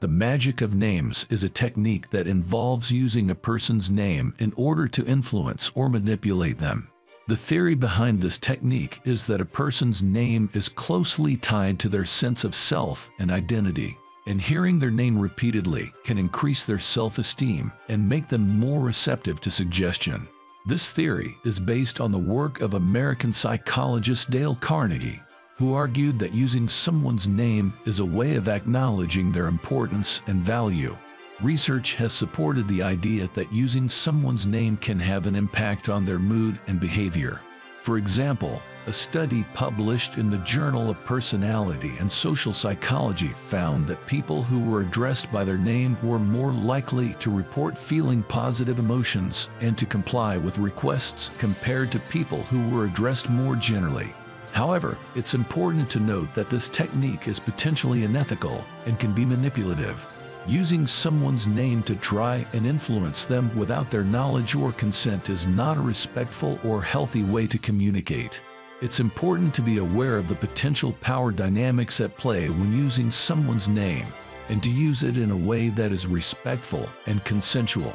The magic of names is a technique that involves using a person's name in order to influence or manipulate them. The theory behind this technique is that a person's name is closely tied to their sense of self and identity, and hearing their name repeatedly can increase their self-esteem and make them more receptive to suggestion. This theory is based on the work of American psychologist Dale Carnegie, who argued that using someone's name is a way of acknowledging their importance and value. Research has supported the idea that using someone's name can have an impact on their mood and behavior. For example, a study published in the Journal of Personality and Social Psychology found that people who were addressed by their name were more likely to report feeling positive emotions and to comply with requests compared to people who were addressed more generally. However, it's important to note that this technique is potentially unethical and can be manipulative. Using someone's name to try and influence them without their knowledge or consent is not a respectful or healthy way to communicate. It's important to be aware of the potential power dynamics at play when using someone's name and to use it in a way that is respectful and consensual.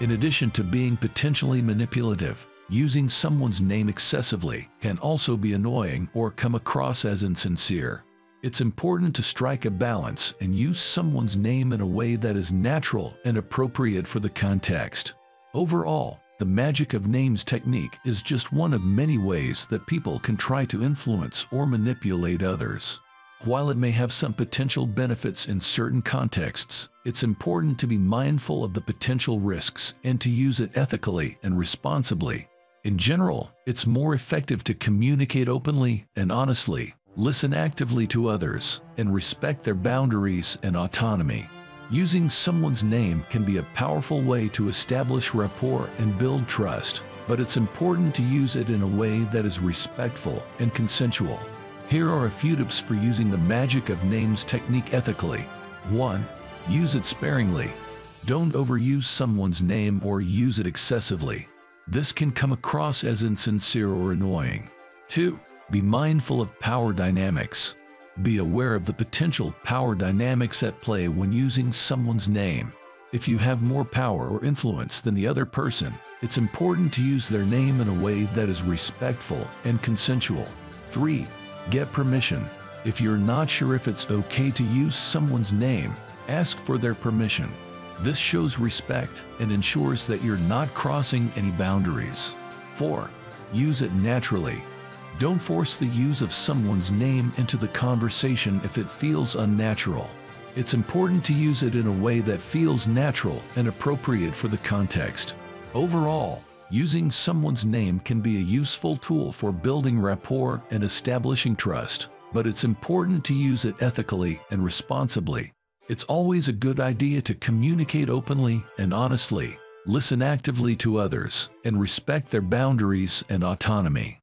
In addition to being potentially manipulative, using someone's name excessively can also be annoying or come across as insincere. It's important to strike a balance and use someone's name in a way that is natural and appropriate for the context. Overall, the magic of names technique is just one of many ways that people can try to influence or manipulate others. While it may have some potential benefits in certain contexts, it's important to be mindful of the potential risks and to use it ethically and responsibly. In general, it's more effective to communicate openly and honestly listen actively to others, and respect their boundaries and autonomy. Using someone's name can be a powerful way to establish rapport and build trust, but it's important to use it in a way that is respectful and consensual. Here are a few tips for using the magic of names technique ethically. 1. Use it sparingly. Don't overuse someone's name or use it excessively. This can come across as insincere or annoying. 2. Be mindful of power dynamics. Be aware of the potential power dynamics at play when using someone's name. If you have more power or influence than the other person, it's important to use their name in a way that is respectful and consensual. 3. Get permission. If you're not sure if it's okay to use someone's name, ask for their permission. This shows respect and ensures that you're not crossing any boundaries. 4. Use it naturally. Don't force the use of someone's name into the conversation if it feels unnatural. It's important to use it in a way that feels natural and appropriate for the context. Overall, using someone's name can be a useful tool for building rapport and establishing trust, but it's important to use it ethically and responsibly. It's always a good idea to communicate openly and honestly, listen actively to others, and respect their boundaries and autonomy.